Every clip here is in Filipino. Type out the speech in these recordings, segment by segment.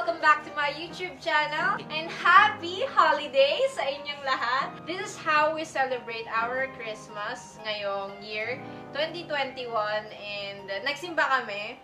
Welcome back to my YouTube channel. And happy holidays sa inyong lahat. This is how we celebrate our Christmas ngayong year 2021. And uh, nagsimba kami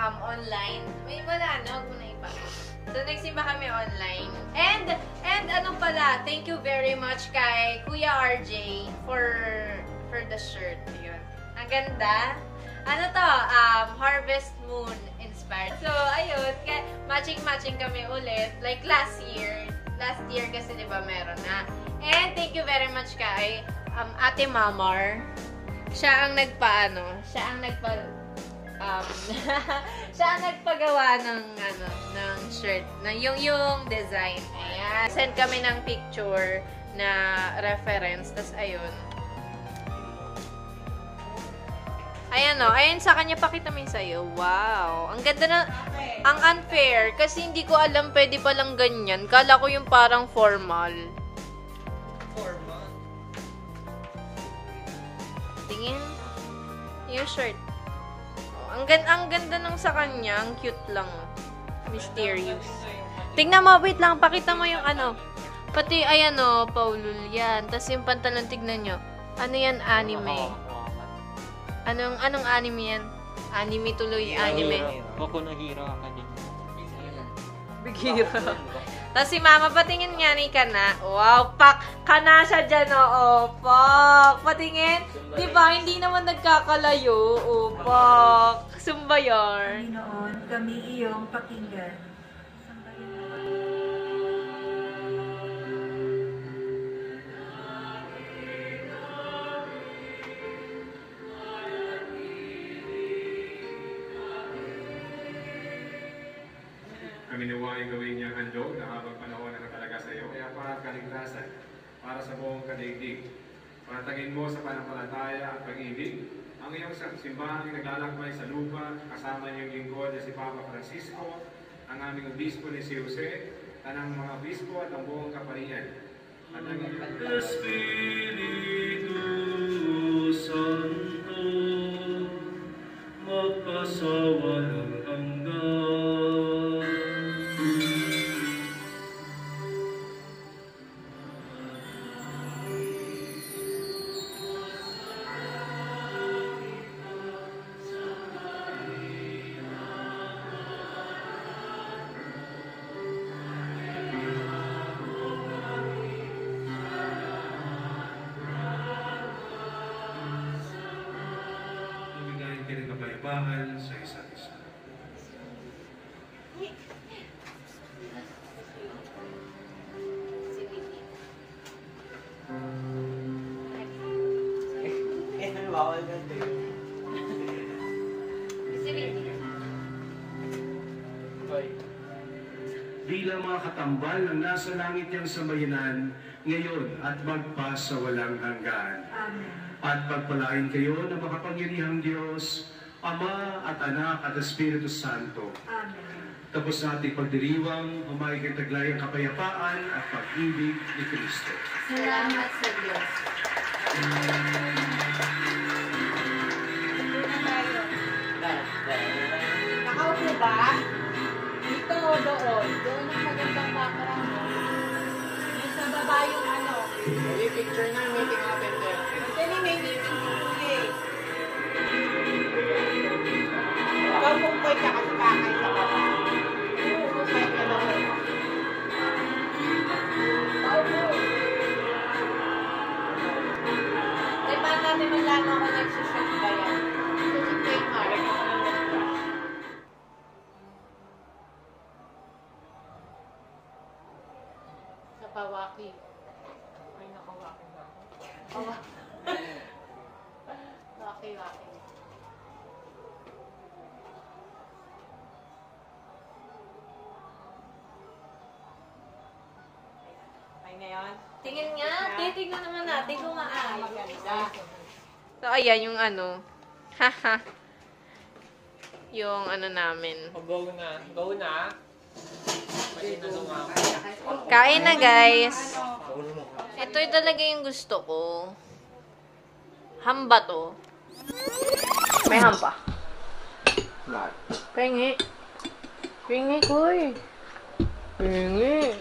um, online. May wala, no? Huwag mo. So, nagsimba kami online. And, and ano pala, thank you very much kay Kuya RJ for, for the shirt. Yun. Ang ganda. Ano to? Um, Harvest Moon inspired. So, ayun. Matching-matching kami ulit. Like last year. Last year kasi, di ba, meron na. And thank you very much kay um, Ate Mamar. Siya ang nagpaano. Siya ang nagpa... Um, siya ang nagpagawa ng ano ng shirt na yung yung design ayan send kami ng picture na reference tas ayun Ayan o. Ayan sa kanya, pakita mo yung sa'yo. Wow. Ang ganda na, ang unfair. Kasi hindi ko alam pwede palang ganyan. Kala ko yung parang formal. Formal. Tingin. Yung shirt. Oh, ang, gan ang ganda ng sa kanya. Ang cute lang. Mysterious. Tingnan mo, wait lang. Pakita mo yung ano. Pati, ayan o, Paulul yan. Tapos yung pantalon, tignan nyo. Ano yan, anime. Anong, anong anime yan? Anime tuloy, anime. Boku no Hero Academia. Big Hero. Tapos si Mama, patingin nga ni Kana. Wow, pak! Kana siya dyan, oo. Pak! Patingin. Di ba, hindi naman nagkakalayo. Oo, pak. Sumba yarn. Panginoon, kami iyong pakinggan. Kadaigdig. Panatagin mo sa panampalataya at pag-ibig ang iyong simbahang naglalakbay sa lupa, kasama niyong lingkod na si Papa Francisco, ang aming obispo ni si Jose, tanang mga obispo at ang buong kaparian. At ang Espiritu Santo, magpasawalang bawal yun. Bilang mga katambal ng nasa langit niyang sambayanan, ngayon at magpa sa walang hanggan. Amen. At pagpalain kayo ng makapangyarihang Diyos, Ama at Anak at Espiritu Santo. Amen. Tapos sa ating pagdiriwang, umaikay taglay ang kapayapaan at pag-ibig ni Kristo. Salamat sa Diyos. Nakaupo Na meeting natin there. Actually, may meeting si Kuya eh. Ikaw kasi kakay sa baba. Pungkoy ka na rin. Paupo. Eh, paano natin malaman kung nagsushoot ba yan? Ito si Kuya Mark. Sa Pawaki. Waki, waki. Ay na yun? Tingin nga, titignan naman natin kung maayos. Maganda. So, ayan yung ano. Haha. yung ano namin. O, go na. Go na. Kain na, guys. Ito yung talaga yung gusto ko. Hamba to. May hamba. Lahat. Pengi. Ringi ko eh. Ringi.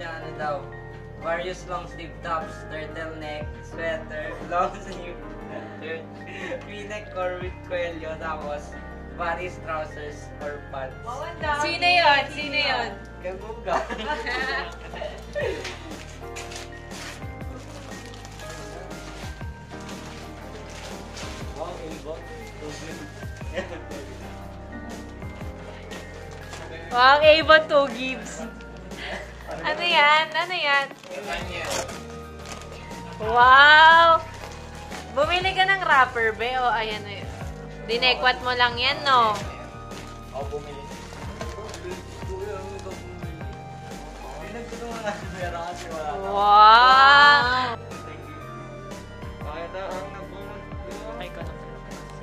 Na ano daw, various long sleeve tops, turtleneck, sweater, long sleeve, v-neck or with cuello, tapos varies trousers or pants. Sino yun? Sino yun? Kaguga. Wow, inbox. Wow, Ava 2 gives. Ano yan? Ano yan? Wow! Bumili ka ng wrapper, be? O, ayan na yun. Dinekwat mo lang yan, no? Bumili. Ano daw bumili? Wow!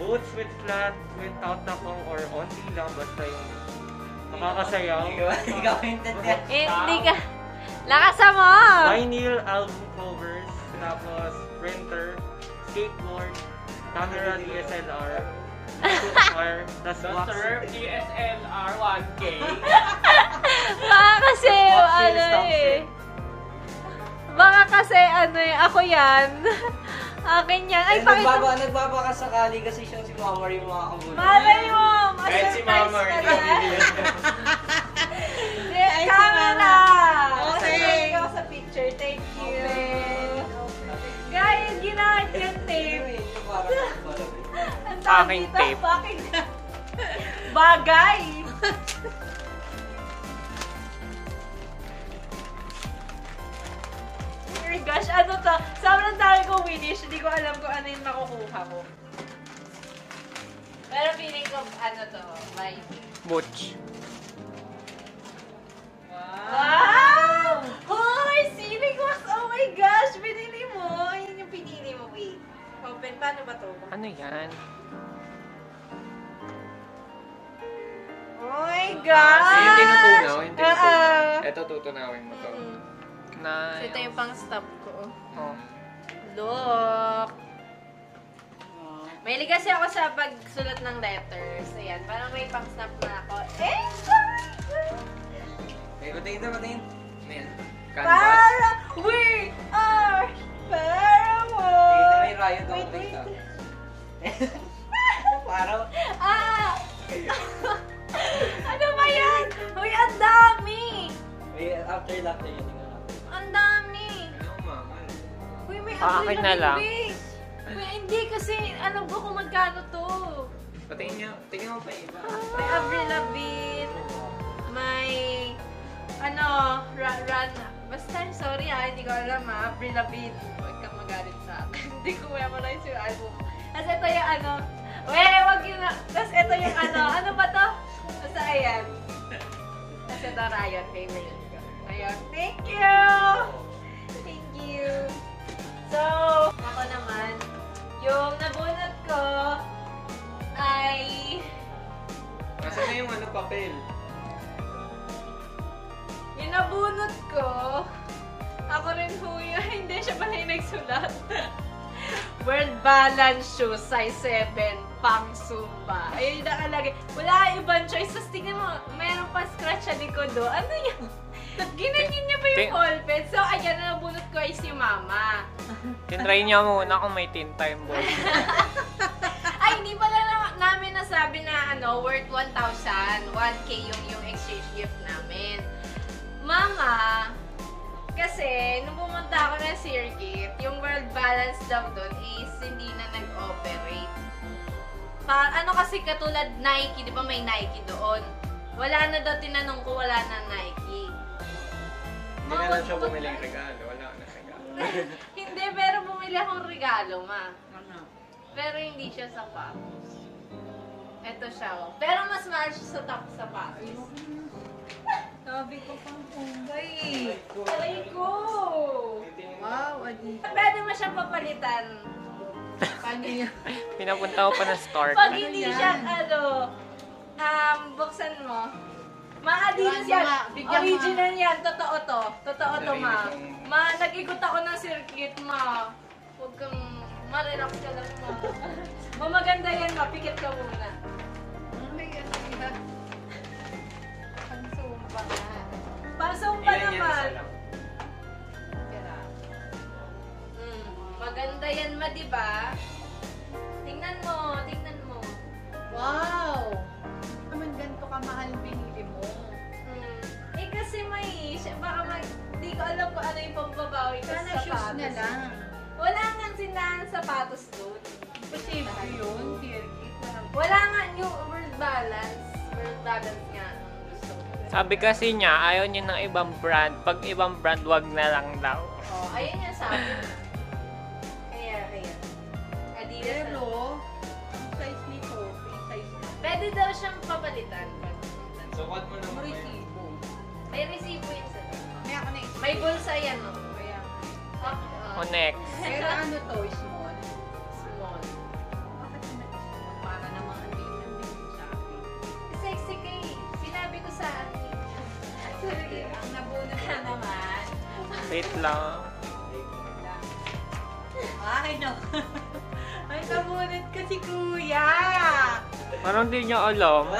Boots with flat, without takong or only lang, basta yung makakasayaw. Ikaw, ikaw intindihan. Eh, Hindi ka... Lakasan mo! Vinyl album covers, tapos printer, skateboard, camera DSLR, tas box. DSLR 1K. Baka kasi, ano eh. Baka kasi, ano eh, ako yan. Akin yan. Ay, Ay, pakita nagbaba, nagbabaka sakali kasi siyang si Mama Ray mga kabulong. Malay mo! Kahit si Mama Ray, camera! Picture. Thank you. Guys, ginahit yung tape. Ang Aking dito, tape. Fucking bagay. oh my gosh, ano to? Sobrang dami kong winish. Hindi ko alam kung ano yung makukuha ko. Pero feeling ko, ano to, may... Butch. Wow! Hoy! Ceiling wax! Oh my gosh! Binili mo! Yun yung pinili mo. Wait. Open. Paano ba to? Ano yan? Oh my gosh! Yung tinutunaw, yung tinutunaw. Ito, tutunawin mo to. Na, Ito yung pang stop ko. oh. Look! May kasi ako sa pagsulat ng letters. Ayan, parang may pang snap na ako. Eh! Okay, patingin na, patingin. Canvas. Para we are paramore! Tingin na may riot Wait, ako wait. Parang, Ah! ano ba yan? Uy, ang dami! may after laughter yun. Ang dami! Ano, mama? Uy, may Ah, akin na lang. Uy, hindi kasi alam ko kung magkano to. Patingin niya, tingin mo pa iba. May Avril Lavigne, may ano, run, run, basta sorry ha, hindi ko alam ha, Avril Lavigne. Huwag kang magalit sa akin. hindi ko memorize yung album. Tapos ito yung ano, weh, wag yun na. Tapos ito yung ano, ano ba to? Basta ayan. Tapos ito Ryan, favorite ko. Ayan. Thank you! Thank you! So, ako naman, yung nabunot ko ay Nasaan na yung ano, papel? Nabunot ko, ako rin ho yun. Hindi siya pala yung nagsulat. World Balance Shoes, size 7, pang Zumba. Ayun yung nakalagay. Wala ibang choice. Tapos tingnan mo, mayroon pa scratch sa likod do. Ano yan? Ginanyan niya pa yung ballpen. So, ayan, ang nabunot ko ay si Mama. Tinry niya muna kung may tin time ball. Ay, hindi pala na, namin nasabi na ano, worth 1,000. 1K yung, yung exchange gift namin. Mama, kasi nung pumunta ako ng circuit, yung world balance daw doon is hindi na nag-operate. Pa, ano kasi katulad Nike, di ba may Nike doon? Wala na daw, tinanong ko, wala na Nike. Hindi na lang siya bumili ng regalo. Wala na regalo. hindi, pero bumili akong regalo, ma. Pero hindi siya sapatos. Ito siya, oh. Pero mas mahal siya sa top sapatos. Sabi ko pang kumbay. Aray ko! Wow, adi. Pwede mo siyang papalitan. Yan? Pinapunta ko pa ng store. Pag hindi siya, ano, um, buksan mo. Ma-Adidas Bigyan yan. mo nga, bigyan mo Original yan. Totoo to. Totoo to, ma. Ma, nag-ikot ako ng circuit, ma. Huwag kang, ma-relax ka lang, ma. ma, maganda yan, ma. Pikit ka muna. Sumpa nga. Pasong pa Ilan naman. Mm, maganda yan, ma, di ba? Tingnan mo, tingnan mo. Wow! Naman ganito kamahal binili mo. Mm. Eh, kasi may, siya, baka mag, di ko alam kung ano yung pambabawi ko sa shoes sapatos. na lang. Wala nga sinahan sapatos doon. Posible yun, Kirkit. Wala nga yung world balance. World balance nga. Sabi kasi niya, ayaw niya ng ibang brand. Pag ibang brand, wag na lang daw. Oh, ayun yung sabi. Kaya, ayan. Adidas. na. Pero, ang size nito, free size na. Pwede daw siyang papalitan. Sukat mo naman. Resibo. May resibo yun sa May ako na. May bulsa yan, no? Kaya, Oh, O next. pero ano to? Small. Ang nabunot ko naman. Wait lang. Ay, no. Ay, nabunot ko si Kuya. Parang di niya alam.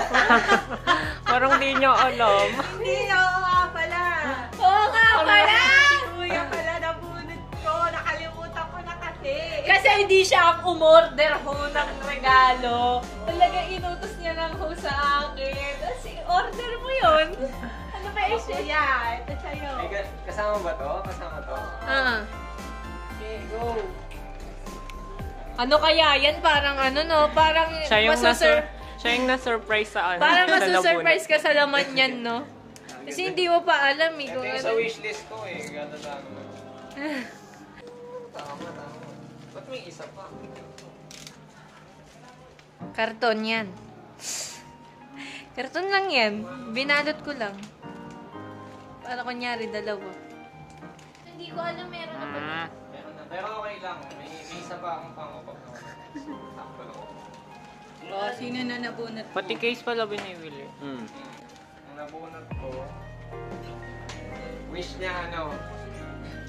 Parang di niya alam. Hindi, ako nga pala. Oo nga pala! Si Kuya pala, nabunot ko. Nakalimutan ko na kasi. Kasi hindi siya ang umorder ho ng regalo. Talaga inutos niya lang ho sa akin. Tapos order mo yun. Ano Eh, issue? Kuya, ito sa'yo. Ay, ka- kasama ba to? Kasama to? Ah. Okay, go. Ano kaya yan? Parang ano no? Parang Siya yung, nasur- siya yung na-surprise sa ano. Parang masusurprise ka sa laman yan, no? Kasi hindi mo pa alam eh Ito yung ano. sa wishlist ko eh. Ganda tama. Tama, tama. Ba't may isa pa? Karton yan. Karton lang yan. Binalot ko lang. Para kunyari, dalawa. Hindi ko alam meron na Mm. Meron na. Pero okay lang. May, may isa pa akong pangupag na. Sakto lang. Oh, sino na nabunot mo? Pati case pala binibili. Hmm. Ang nabunot ko, wish niya ano,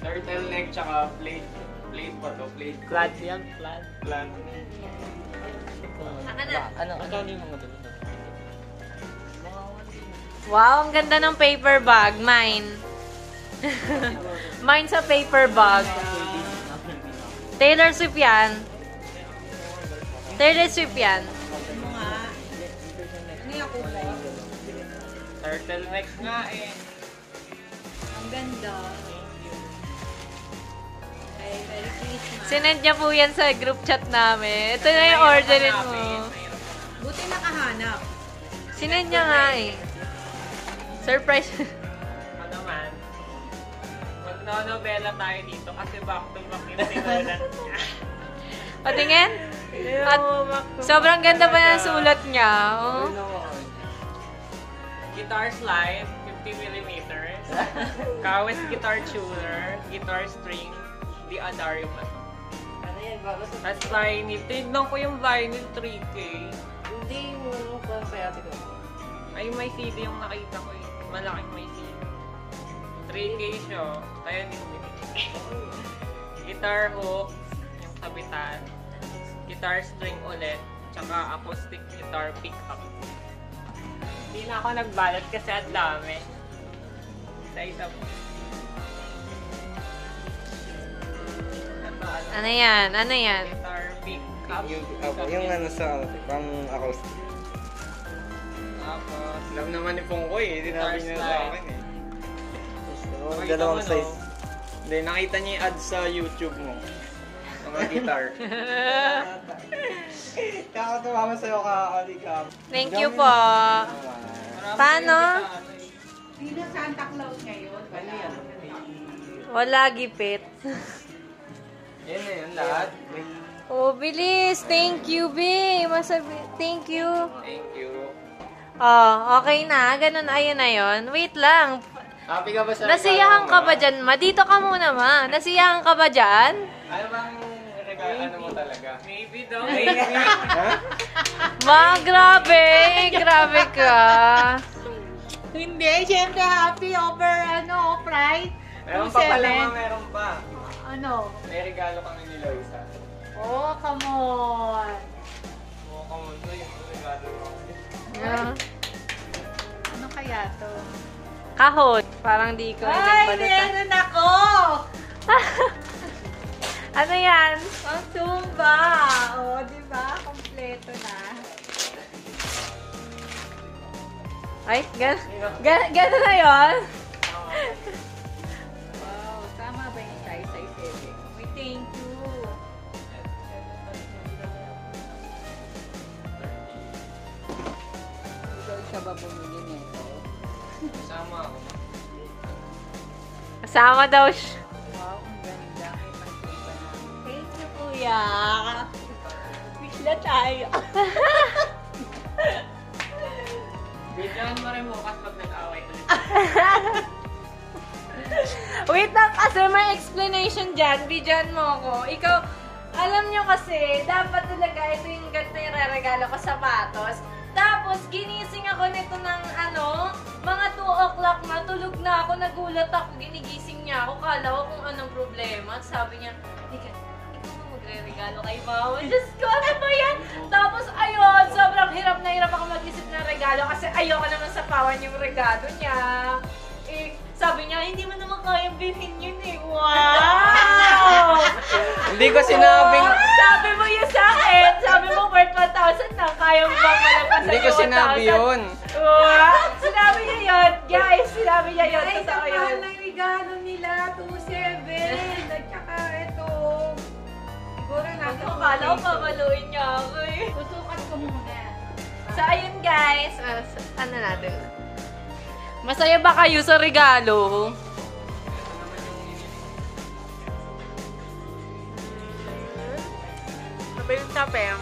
turtleneck tsaka plate. Plate pa to? Plate. Flat yan, flat. Flat. Saka na. Ano, ano yung mga dala? Wow, ang ganda ng paper bag. Mine. Mine sa paper bag. Taylor Swift yan. Taylor Swift yan. Ano nga? Yung kuko? Turtleneck nga eh. Ang ganda. Sinend niya po yan sa group chat namin. Ito na yung orderin mo. Buti nakahanap. Sinend niya nga eh. Surprise. Ano man? Magno-novela tayo dito kasi back to back yung sinulat niya. Patingin? At sobrang ganda pa ng sulat niya. Oh. Guitar slide, 50 millimeters. Kawes guitar tuner, guitar string, di Adario man. Ano yan, bago sa... At vinyl. Tinignan ko yung vinyl 3K. Hindi mo pa kaya ko. Ay, may CD yung nakita ko eh. Malaking may CD. 3K siya. Kaya hindi ko binili. Guitar hook, yung sabitan. Guitar string ulit. Tsaka acoustic guitar pickup. Hindi na ako nagbalot kasi ang dami. Isa-isa po. Ano, yan? Ano yan? Guitar pickup. Yung, yung ano sa pang acoustic. Tapos, Alam naman ni Pongkoy eh. Sinabi niya sa akin eh. Nakita dalawang mo, no? size. Hindi, nakita niya yung ads sa YouTube mo. Mga guitar. Kakatawa mo sa'yo kakaligaw. Thank you po. marami Paano? sa ano eh. Sino Santa Claus ngayon? Wala. Wala gipit. Yan na yun lahat. Oh, bilis. Thank you, B. Masabi, thank you. Thank you. Oh, okay na. Ganun, ayun na yun. Wait lang. Happy ka ba sa Nasiyahan ka ba dyan, ma? Dito ka muna, ma. Nasiyahan ka ba dyan? Ano bang regalo ano mo talaga? Maybe daw. Maybe. Ma, grabe. Grabe ka. Hindi, syempre happy over ano, Pride. Meron pa pala 27. ma, meron pa. Ano? May regalo kami ni Loisa. Oh, come on. Oo, come on, Yeah. Ano kaya to? Kahon. Parang di ko Ay, meron ako! Ano yan? Ang tumba! O, oh, di ba? Kompleto na. Ay, gan gan gano'n na yun? Kasama ako. Kasama daw siya. Wow, ang ganda. Thank you, kuya. Wish na tayo. Bigyan mo rin bukas pag nag-away ulit. Wait lang, kasi may explanation dyan. Bidyan mo ako. Ikaw, alam nyo kasi, dapat talaga ito yung ganito yung regalo ko sapatos. Tapos, ginising ako nito ng ano, mga 2 o'clock na, na ako, nagulat ako, ginigising niya ako, kala ko kung anong problema. Sabi niya, hindi ka, ikaw ba magre-regalo kay mama? Diyos ko, ano ba yan? Tapos, ayun, sobrang hirap na hirap ako mag-isip ng regalo kasi ayoko naman sa pawan yung regalo niya. Sabi niya, hindi mo naman kayang bilhin yun eh. Wow! Hindi ko sinabing... Sabi mo yun sa akin. Sabi mo, worth 1,000 na. Kaya mo ba malapasan Hindi ko yung 1,000? sinabi yun. Wow! Sinabi niya yun. Guys, sinabi niya yun. Ay, sa Totoo yun. mahal ng regalo nila, 2.7. At saka ito. Siguro nasa Ako, kala ko pamaluin niya ako eh. Tutukan ko muna. So, ayun guys. S- ano natin? Masaya ba kayo sa regalo? Ba yung tapem?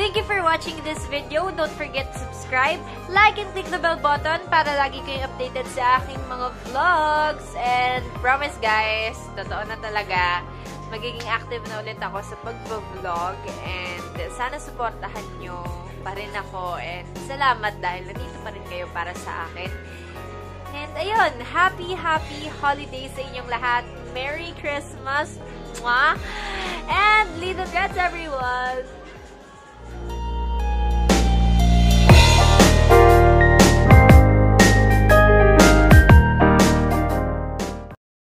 Thank you for watching this video. Don't forget to subscribe, like, and click the bell button para lagi kayong updated sa aking mga vlogs. And promise guys, totoo na talaga, magiging active na ulit ako sa pag-vlog. And sana supportahan nyo pa rin ako. And salamat dahil nandito pa rin kayo para sa akin. And ayun, happy, happy holidays sa inyong lahat. Merry Christmas! Mwah! And little regrets everyone!